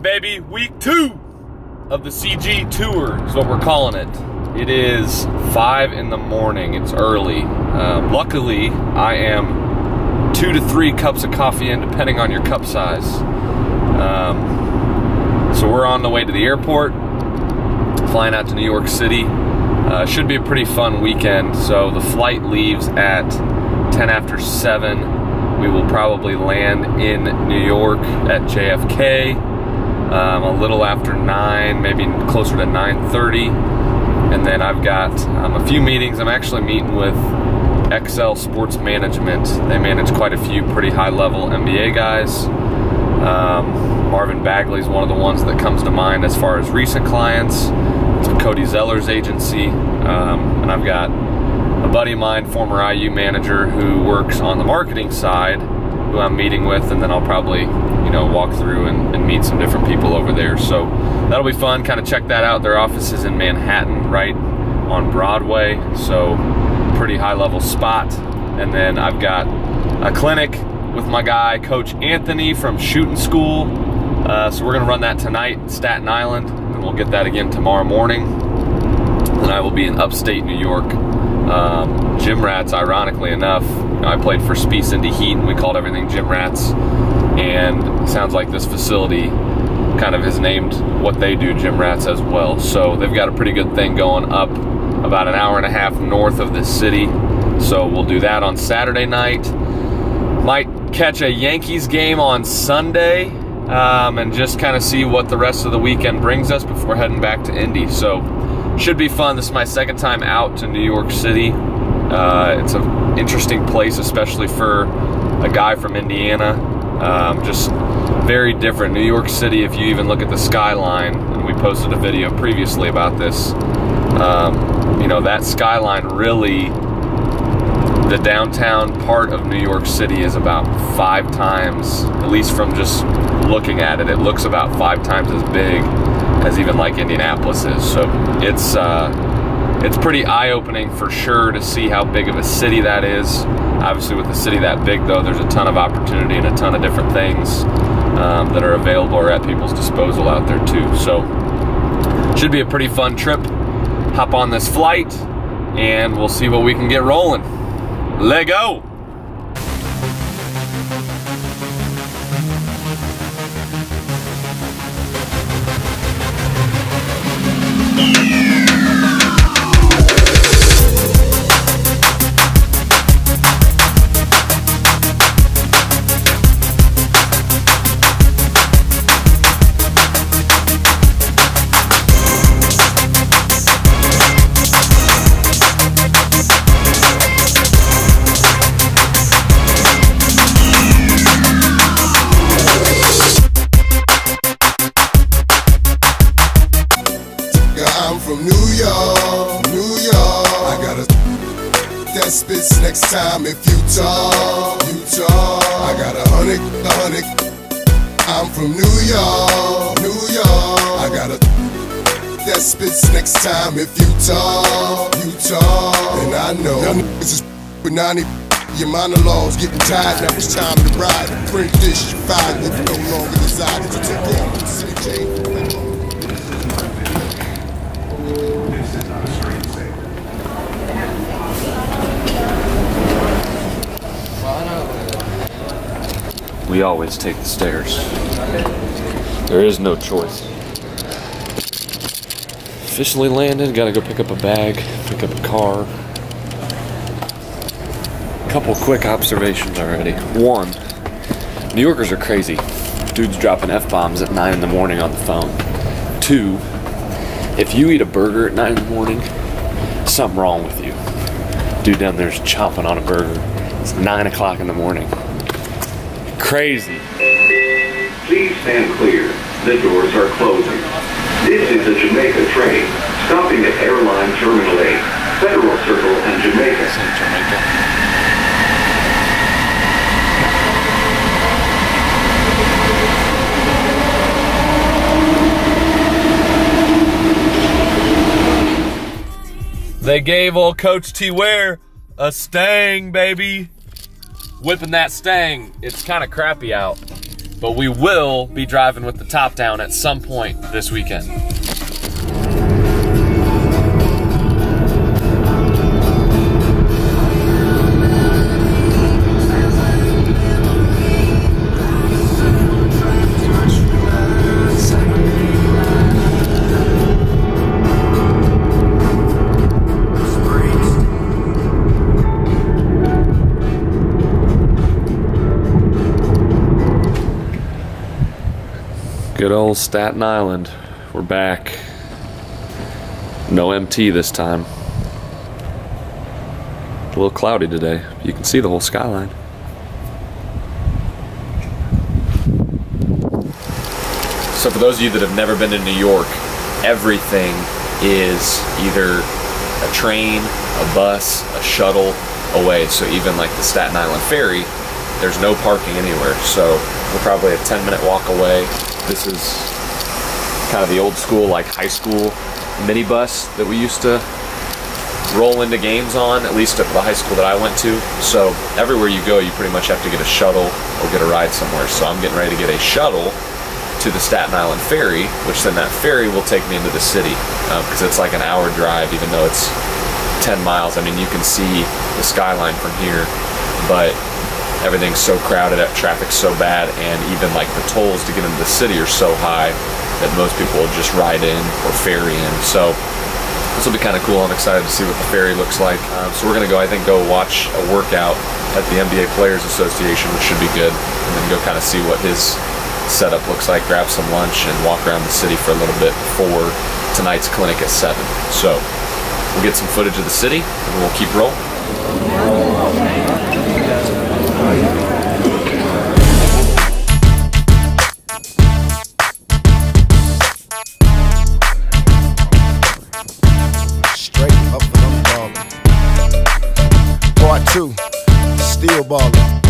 baby. Week two of the CG Tour is what we're calling it. It is five in the morning. It's early. Uh, luckily, I am two to three cups of coffee in, depending on your cup size. Um, so we're on the way to the airport, flying out to New York City. Uh, should be a pretty fun weekend. So the flight leaves at 10 after 7 we will probably land in New York at JFK um, a little after 9, maybe closer to 9.30. And then I've got um, a few meetings. I'm actually meeting with Excel Sports Management. They manage quite a few pretty high-level NBA guys. Um, Marvin Bagley is one of the ones that comes to mind as far as recent clients. It's Cody Zeller's agency. Um, and I've got a buddy of mine, former IU manager, who works on the marketing side, who I'm meeting with, and then I'll probably, you know, walk through and, and meet some different people over there. So that'll be fun. Kind of check that out. Their office is in Manhattan, right on Broadway, so pretty high level spot. And then I've got a clinic with my guy, Coach Anthony from Shooting School. Uh, so we're gonna run that tonight, Staten Island, and we'll get that again tomorrow morning. And I will be in upstate New York um, gym rats, ironically enough, I played for Spiece Indy Heat and we called everything gym rats. And sounds like this facility kind of has named what they do gym rats as well. So they've got a pretty good thing going up about an hour and a half north of this city. So we'll do that on Saturday night. Might catch a Yankees game on Sunday um, and just kind of see what the rest of the weekend brings us before heading back to Indy. So should be fun. This is my second time out to New York City. Uh, it's an interesting place, especially for a guy from Indiana. Um, just very different. New York City, if you even look at the skyline, and we posted a video previously about this, um, you know, that skyline really, the downtown part of New York City is about five times, at least from just looking at it, it looks about five times as big as even like Indianapolis is. So it's uh, it's pretty eye-opening for sure to see how big of a city that is. Obviously, with a city that big, though, there's a ton of opportunity and a ton of different things um, that are available or at people's disposal out there too. So should be a pretty fun trip. Hop on this flight, and we'll see what we can get rolling. Let go. next that spits next time if you talk, you talk. And I know niggas is with 90. Your monologues getting tired, now it's time to ride. Print this, you find if you no longer desire to take of the city we always take the stairs. There is no choice. Officially landed, gotta go pick up a bag, pick up a car. Couple quick observations already. One, New Yorkers are crazy. Dudes dropping F bombs at 9 in the morning on the phone. Two, if you eat a burger at 9 in the morning, something wrong with you. Dude down there's chomping on a burger. It's 9 o'clock in the morning crazy. Please stand clear. The doors are closing. This is a Jamaica train stopping at Airline Terminal 8, Federal Circle, and Jamaica. They gave old Coach T Wayer a stang, baby whipping that stang. It's kind of crappy out. but we will be driving with the top down at some point this weekend. Good old Staten Island. We're back. No MT this time. A little cloudy today. You can see the whole skyline. So for those of you that have never been to New York, everything is either a train, a bus, a shuttle away. So even like the Staten Island ferry, there's no parking anywhere. So we're probably a 10 minute walk away. This is kind of the old school, like high school minibus that we used to roll into games on, at least at the high school that I went to. So everywhere you go, you pretty much have to get a shuttle or get a ride somewhere. So I'm getting ready to get a shuttle to the Staten Island ferry, which then that ferry will take me into the city because um, it's like an hour drive, even though it's 10 miles. I mean, you can see the skyline from here, but everything's so crowded, traffic's so bad, and even like the tolls to get into the city are so high that most people will just ride in or ferry in. So this will be kind of cool. I'm excited to see what the ferry looks like. Um, so we're gonna go, I think, go watch a workout at the NBA Players Association, which should be good, and then go kind of see what his setup looks like, grab some lunch, and walk around the city for a little bit before tonight's clinic at 7. So we'll get some footage of the city, and we'll keep rolling. Two, still ballin'.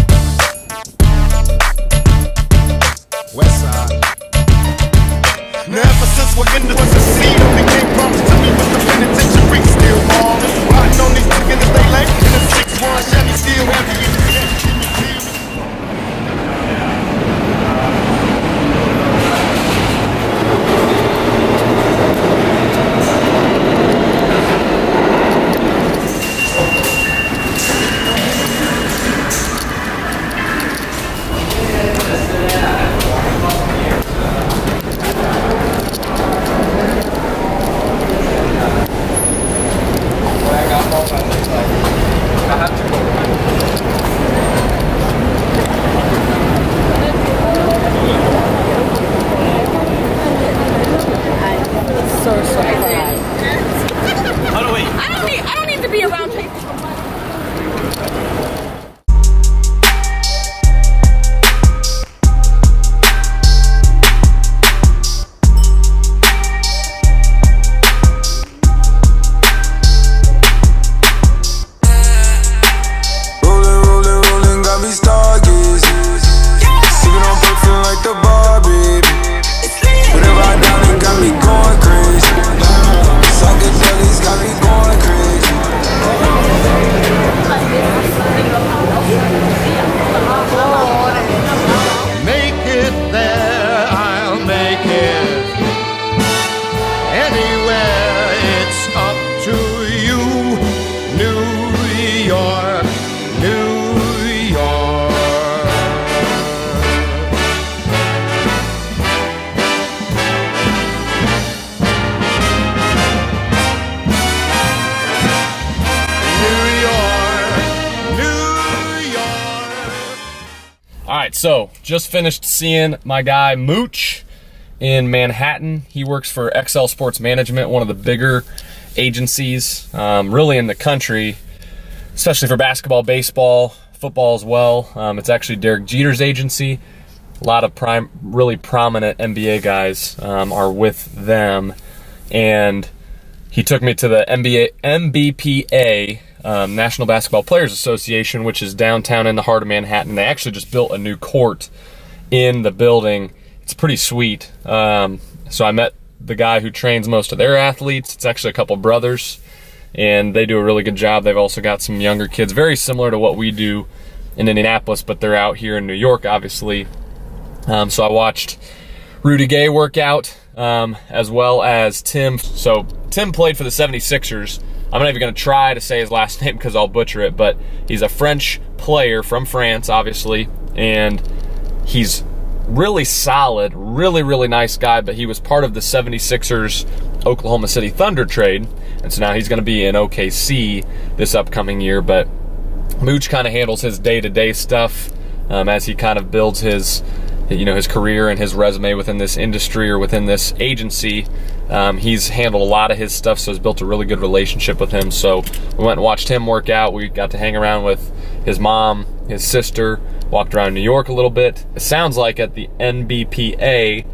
Right, so just finished seeing my guy Mooch in Manhattan. He works for Excel Sports Management, one of the bigger agencies, um, really in the country, especially for basketball, baseball, football as well. Um, it's actually Derek Jeter's agency. A lot of prime, really prominent NBA guys um, are with them, and he took me to the NBA NBPA um, National Basketball Players Association, which is downtown in the heart of Manhattan. They actually just built a new court in the building. It's pretty sweet. Um, so I met the guy who trains most of their athletes. It's actually a couple brothers, and they do a really good job. They've also got some younger kids, very similar to what we do in Indianapolis, but they're out here in New York, obviously. Um, so I watched Rudy Gay work out um, as well as Tim. So Tim played for the 76ers. I'm not even going to try to say his last name because I'll butcher it, but he's a French player from France, obviously, and he's really solid, really, really nice guy, but he was part of the 76ers Oklahoma City Thunder trade, and so now he's going to be in OKC this upcoming year, but Mooch kind of handles his day-to-day stuff um, as he kind of builds his you know his career and his resume within this industry or within this agency. Um, he's handled a lot of his stuff, so has built a really good relationship with him. So we went and watched him work out. We got to hang around with his mom, his sister, walked around New York a little bit. It sounds like at the NBPA,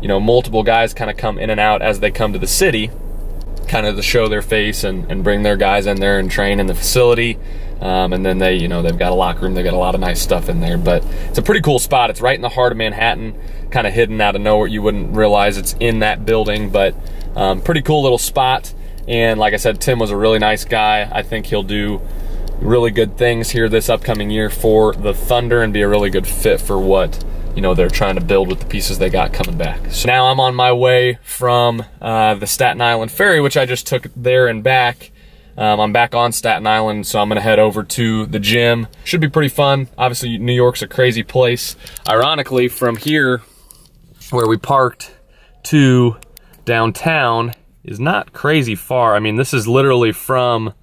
you know, multiple guys kind of come in and out as they come to the city, kind of to show their face and, and bring their guys in there and train in the facility. Um, and then they, you know, they've got a locker room. They've got a lot of nice stuff in there. But it's a pretty cool spot. It's right in the heart of Manhattan, kind of hidden out of nowhere. You wouldn't realize it's in that building, but um, pretty cool little spot. And like I said, Tim was a really nice guy. I think he'll do really good things here this upcoming year for the Thunder and be a really good fit for what you know they're trying to build with the pieces they got coming back. So now I'm on my way from uh, the Staten Island ferry, which I just took there and back. Um, I'm back on Staten Island, so I'm gonna head over to the gym. Should be pretty fun. Obviously, New York's a crazy place. Ironically, from here, where we parked to downtown is not crazy far. I mean, this is literally from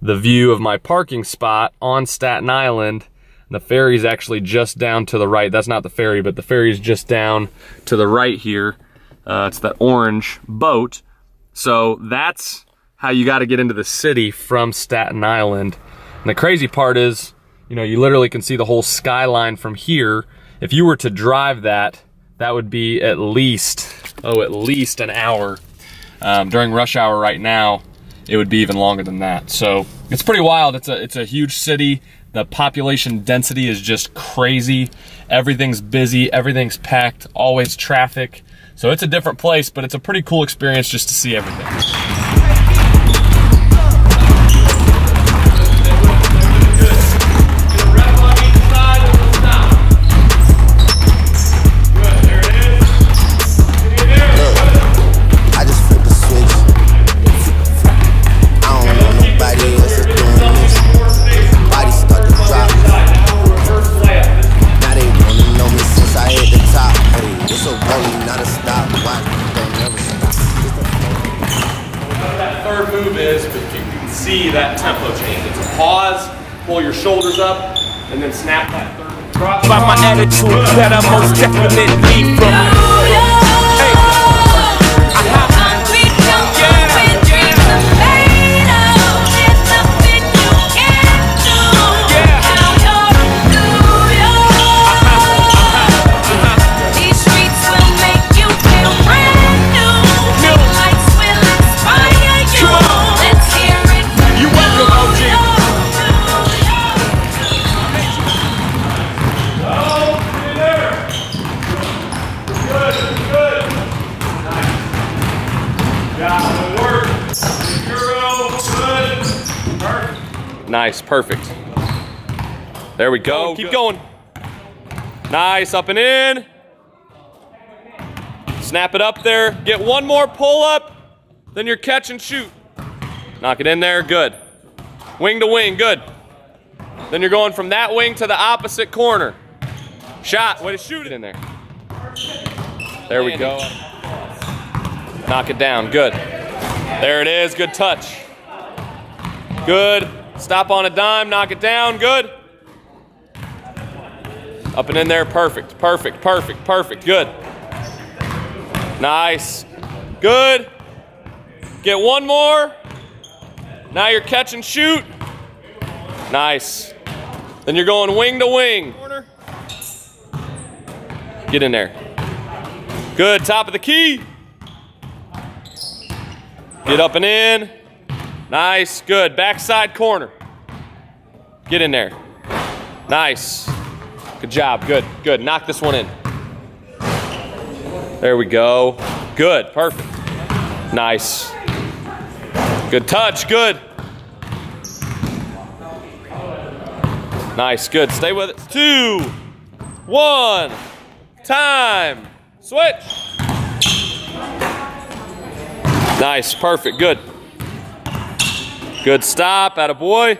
the view of my parking spot on Staten Island. The ferry's actually just down to the right. That's not the ferry, but the ferry's just down to the right here. Uh, it's that orange boat. So that's how you got to get into the city from Staten Island. And the crazy part is, you know, you literally can see the whole skyline from here. If you were to drive that, that would be at least, oh, at least an hour. Um, during rush hour right now, it would be even longer than that. So it's pretty wild. It's a it's a huge city. The population density is just crazy. Everything's busy. Everything's packed. Always traffic. So it's a different place, but it's a pretty cool experience just to see everything. Shoulders up, and then snap that third drop. by my attitude that I most definitely from. Nice, perfect. There we go. Oh, keep going. Nice, up and in. Snap it up there. Get one more pull up, then your catch and shoot. Knock it in there, good. Wing to wing, good. Then you're going from that wing to the opposite corner. Shot, way to shoot it in there. There we go. Knock it down, good. There it is, good touch. Good. Stop on a dime, knock it down, good. Up and in there, perfect, perfect, perfect, perfect, good. Nice. Good. Get one more. Now you're catch and shoot. Nice. Then you're going wing to wing. Get in there. Good. Top of the key. Get up and in. Nice. Good. Backside corner. Get in there. Nice. Good job. Good. Good. Knock this one in. There we go. Good. Perfect. Nice. Good touch. Good. Nice. Good. Stay with it. Two. One. Time. Switch. Nice. Perfect. Good. Good stop. At a boy.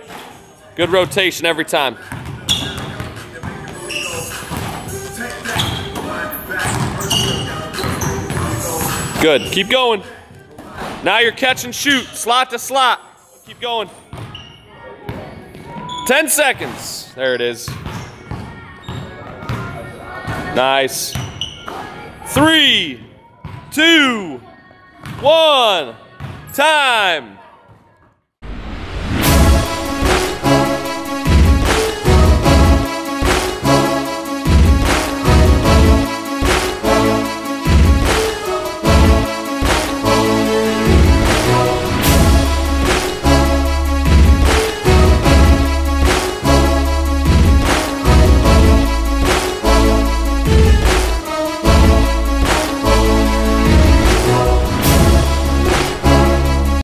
Good rotation every time. Good. Keep going. Now you're catch and shoot. Slot to slot. Keep going. 10 seconds. There it is. Nice. Three, two, one, time.